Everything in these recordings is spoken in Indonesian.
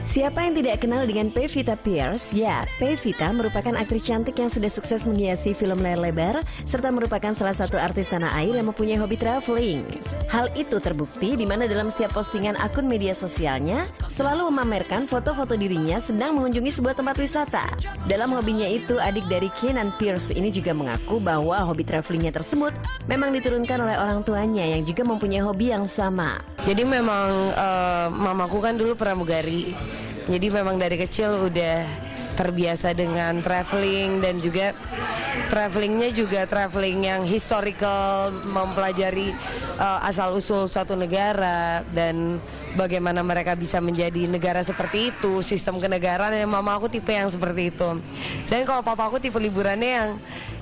Siapa yang tidak kenal dengan Pevita Pierce? Ya, Pevita merupakan aktris cantik yang sudah sukses menghiasi film layar lebar serta merupakan salah satu artis tanah air yang mempunyai hobi traveling. Hal itu terbukti di mana dalam setiap postingan akun media sosialnya selalu memamerkan foto-foto dirinya sedang mengunjungi sebuah tempat wisata. Dalam hobinya itu, adik dari Kenan Pierce ini juga mengaku bahwa hobi travelingnya tersebut memang diturunkan oleh orang tuanya yang juga mempunyai hobi yang sama. Jadi memang uh, mamaku kan dulu pramugari. Jadi memang dari kecil udah terbiasa dengan traveling dan juga travelingnya juga traveling yang historical mempelajari uh, asal usul suatu negara dan bagaimana mereka bisa menjadi negara seperti itu sistem kenegaraan. Yang mama aku tipe yang seperti itu. Saya kalau papa aku tipe liburannya yang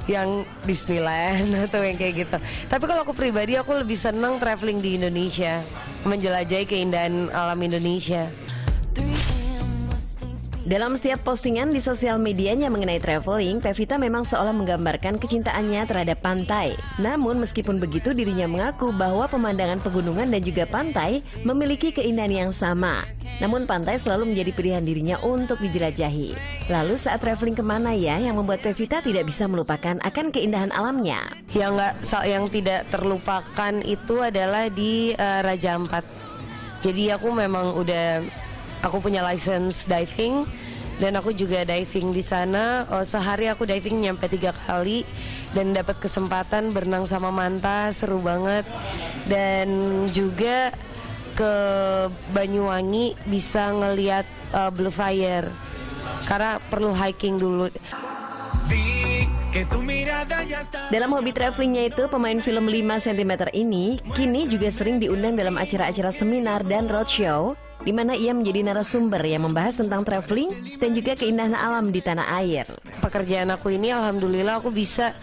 yang Disneyland atau yang kayak gitu. Tapi kalau aku pribadi aku lebih senang traveling di Indonesia menjelajahi keindahan alam Indonesia dalam setiap postingan di sosial medianya mengenai traveling, Pevita memang seolah menggambarkan kecintaannya terhadap pantai. Namun meskipun begitu dirinya mengaku bahwa pemandangan pegunungan dan juga pantai memiliki keindahan yang sama. Namun pantai selalu menjadi pilihan dirinya untuk dijelajahi. Lalu saat traveling ke mana ya yang membuat Pevita tidak bisa melupakan akan keindahan alamnya? Yang nggak yang tidak terlupakan itu adalah di uh, Raja Ampat. Jadi aku memang udah aku punya license diving dan aku juga diving di sana. Oh, sehari aku diving nyampe tiga kali dan dapat kesempatan berenang sama manta seru banget dan juga ke Banyuwangi bisa ngelihat uh, blue fire karena perlu hiking dulu. Dalam hobi travelingnya itu, pemain film 5 cm ini kini juga sering diundang dalam acara-acara seminar dan roadshow di mana ia menjadi narasumber yang membahas tentang traveling dan juga keindahan alam di tanah air. Pekerjaan aku ini alhamdulillah aku bisa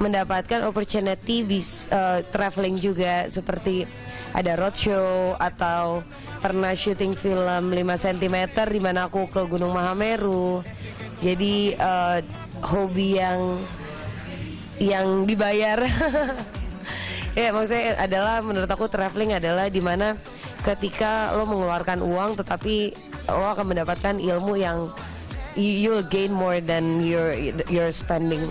mendapatkan opportunity bis uh, traveling juga seperti ada roadshow atau pernah syuting film 5 cm di mana aku ke Gunung Mahameru. Jadi uh, hobi yang yang dibayar. ya maksudnya adalah menurut aku traveling adalah di mana ketika lo mengeluarkan uang tetapi lo akan mendapatkan ilmu yang you'll gain more than your your spending.